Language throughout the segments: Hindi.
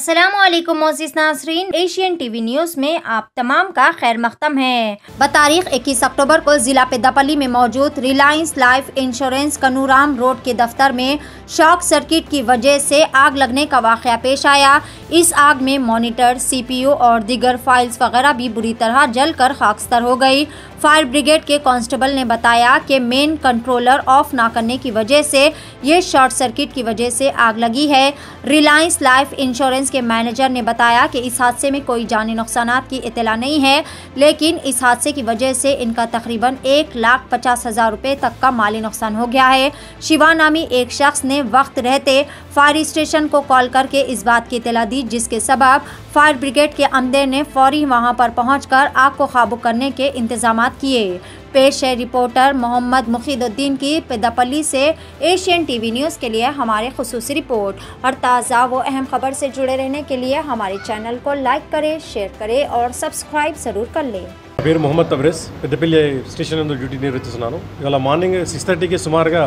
असलम मोजिस नासरीन एशियन टीवी न्यूज़ में आप तमाम का खैर मख्तम है। बतारीख 21 अक्टूबर को जिला पेदापल्ली में मौजूद रिलायंस लाइफ इंश्योरेंस कनूराम रोड के दफ्तर में शॉक सर्किट की वजह से आग लगने का वाक़ पेश आया। इस आग में मॉनिटर, सीपीयू और दीगर फाइल्स वगैरह भी बुरी तरह जल कर खाकस्तर हो गई। फायर ब्रिगेड के कांस्टेबल ने बताया कि मेन कंट्रोलर ऑफ़ ना करने की वजह से ये शॉर्ट सर्किट की वजह से आग लगी है। रिलायंस लाइफ इंश्योरेंस के मैनेजर ने बताया कि इस हादसे में कोई जानी नुकसान की इतला नहीं है, लेकिन इस हादसे की वजह से इनका तकरीबन एक लाख पचास हज़ार रुपये तक का माली नुकसान हो गया है। शिवा नामी एक शख्स ने वक्त रहते फायर स्टेशन को कॉल करके इस बात की इतला दी, जिसके सबब फायर ब्रिगेड के अमले ने फौरी वहाँ पर पहुंचकर आग को काबू करने के इंतज़ाम किए। पेश है रिपोर्टर मोहम्मद मुखीदुद्दीन की पेदापल्ली से एशियन टीवी न्यूज़ के लिए हमारे खसूस रिपोर्ट और ताज़ा व अहम खबर से जुड़े रहने के लिए हमारे चैनल को लाइक करें शेयर करें और सब्सक्राइब ज़रूर कर लें నా పేరు మొహమ్మద్ తబ్రేస్ పెద్దపల్లి స్టేషన్ నందు డ్యూటీ నిర్వహిస్తున్నాను ఇవాళ మార్నింగ్ సిక్స్ థర్టీకి సుమారుగా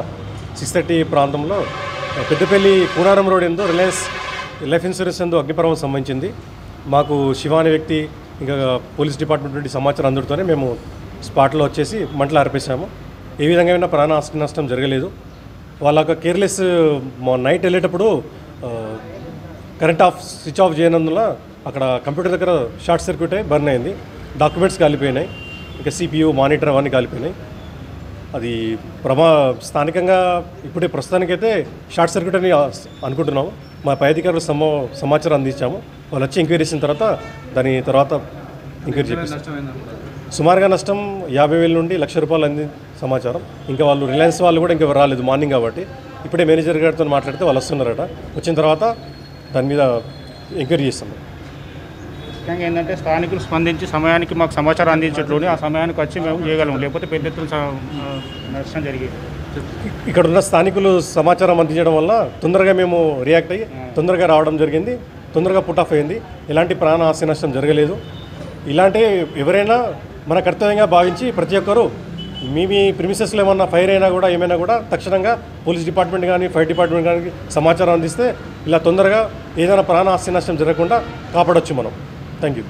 సిక్స్ థర్టీ ప్రాంతంలో పెద్దపల్లి కూనారం రోడ్ ఎందు రిలయన్స్ లైఫ్ ఇన్సూరెన్స్ ఎందు అగ్నిపర్వం సంబంధించింది మాకు శివ అనే వ్యక్తి ఇంకా పోలీస్ డిపార్ట్మెంట్ నుండి సమాచారం అందుతూనే మేము స్పాట్లో వచ్చేసి మంటలు ఆర్పేశాము. ఏ విధంగా అయినా ప్రాణ నష్ట- నష్టం జరగలేదు. వాళ్ళ యొక్క కేర్లెస్ నైట్ వెళ్ళేటప్పుడు కరెంట్ ఆఫ్ స్విచ్ ఆఫ్ చేయనందున అక్కడ కంప్యూటర్ దగ్గర షార్ట్ సర్క్యూట్ అయి బర్న్ అయింది. డాక్యుమెంట్స్ కాలిపోయినాయి. ఇంకా సిపియు మానిటర్ అవన్నీ కాలిపోయినాయి. అది ప్రమా స్థానికంగా ఇప్పుడే ప్రస్తుతానికైతే షార్ట్ సర్క్యూట్ అని అనుకుంటున్నాము. మా పై అధికారులు సమా సమాచారం అందించాము. వాళ్ళు వచ్చి ఎంక్వైరీ చేసిన తర్వాత దాని తర్వాత ఎంక్వైరీ చేపిస్తాం. సుమారుగా నష్టం యాభై వేల నుండి లక్ష రూపాయలు అంది సమాచారం. ఇంకా వాళ్ళు రిలయన్స్ వాళ్ళు కూడా ఇంకా రాలేదు మార్నింగ్ కాబట్టి. ఇప్పుడే మేనేజర్ గారితో మాట్లాడితే వాళ్ళు వస్తున్నారట. వచ్చిన తర్వాత దాని మీద ఎంక్వైరీ చేస్తాం. ముఖ్యంగా ఏంటంటే స్థానికులు స్పందించి సమయానికి మాకు సమాచారం అందించట్లోనే ఆ సమయానికి వచ్చి మేము చేయగలం లేకపోతే పెద్ద ఎత్తున నష్టం జరిగేది. ఇక్కడ ఉన్న స్థానికులు సమాచారం అందించడం వల్ల తొందరగా మేము రియాక్ట్ అయ్యి తొందరగా రావడం జరిగింది. తొందరగా పుట్ ఆఫ్ అయింది. ఎలాంటి ప్రాణ ఆస్తి నష్టం జరగలేదు. ఇలాంటి ఎవరైనా మన కర్తవ్యంగా భావించి ప్రతి ఒక్కరూ మీ మీ ప్రిమిసెస్లో ఏమన్నా ఫైర్ అయినా కూడా ఏమైనా కూడా తక్షణంగా పోలీస్ డిపార్ట్మెంట్ కానీ ఫైర్ డిపార్ట్మెంట్ కానీ సమాచారం అందిస్తే ఇలా తొందరగా ఏదైనా ప్రాణ ఆస్తి నష్టం జరగకుండా కాపాడొచ్చు మనం. Thank you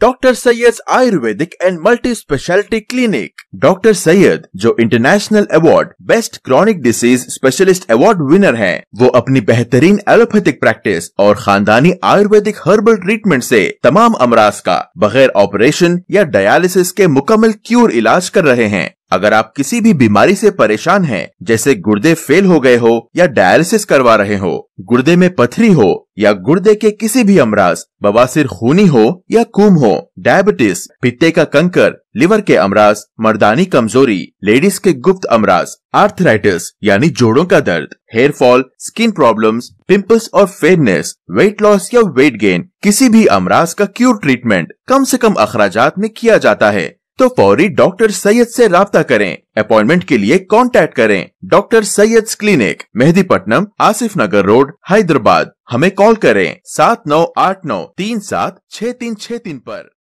doctor Syed Ayurvedic and multi speciality clinic doctor Syed जो international award best chronic disease specialist award winner हैं, वो अपनी बेहतरीन एलोपैथिक प्रैक्टिस और खानदानी आयुर्वेदिक हर्बल ट्रीटमेंट से तमाम अमराज का बगैर ऑपरेशन या डायलिसिस के मुकम्मल क्यूर इलाज कर रहे हैं। अगर आप किसी भी बीमारी से परेशान हैं, जैसे गुर्दे फेल हो गए हो या डायलिसिस करवा रहे हो गुर्दे में पथरी हो या गुर्दे के किसी भी अमराज बवासीर खूनी हो या कुम हो डायबिटीज़ पित्ते का कंकर लिवर के अमराज मर्दानी कमज़ोरी लेडीज़ के गुप्त अमराज आर्थराइटिस यानी जोड़ों का दर्द hair fall skin problems pimples और फेयरनेस वेट लॉस या वेट गेन किसी भी अमराज का क्यूर ट्रीटमेंट कम से कम अखराजात में किया जाता है। तो फौरी डॉक्टर सैयद से रबता करें। अपॉइंटमेंट के लिए कांटेक्ट करें। Doctor Syed clinic, Mehdipatnam, Asif Nagar road, Hyderabad. हमें कॉल करें सात नौ आठ नौ तीन सात छः तीन छः तीन पर।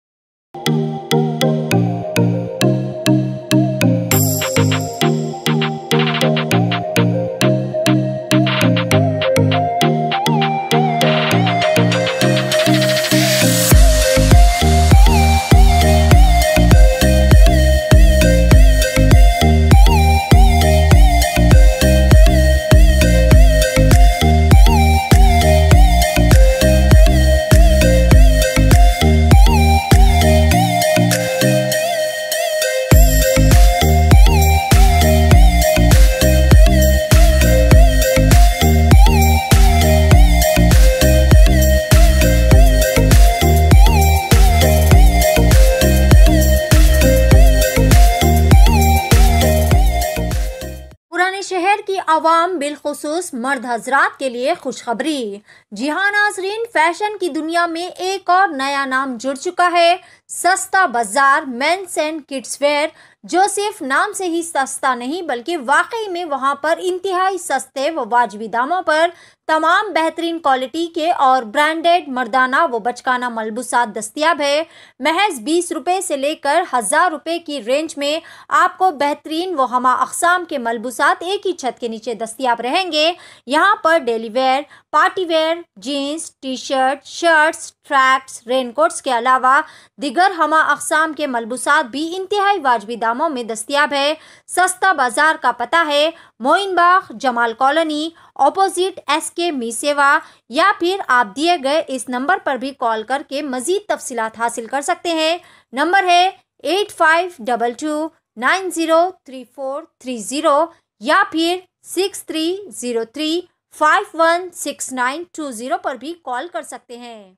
आवाम बिलखसूस मर्द हजरात के लिए खुशखबरी। जी नाजरीन, फ़ैशन की दुनिया में एक और नया नाम जुड़ चुका है, सस्ता बाज़ार, मेंस एंड किड्स वेयर, जो सिर्फ़ नाम से ही सस्ता नहीं, बल्कि वाकई में वहाँ पर इंतहाई सस्ते व वाजबी दामों पर तमाम बेहतरीन क्वालिटी के और ब्रांडेड मर्दाना व बचकाना मलबूसात दस्तियाब है। महज बीस रुपए से लेकर हज़ार रुपए की रेंज में आपको बेहतरीन व हमा अकसाम के मलबूसात एक ही छत के नीचे दस्तियाब रहेंगे। यहाँ पर daily wear party wear jeans T shirt shirts tracks raincoats के अलावा दिगर हमा अकसाम के मलबूसात भी इंतहाई वाजबी दामों में दस्तियाब है। सस्ता बाज़ार का पता है Moinbagh, Jamal colony opposite S K MeeSeva या फिर आप दिए गए इस नंबर पर भी कॉल करके मज़ीद तफसीलात हासिल कर सकते हैं। नंबर है eight five double two nine zero three four three zero या फिर six three zero three five one six nine two zero पर भी कॉल कर सकते हैं।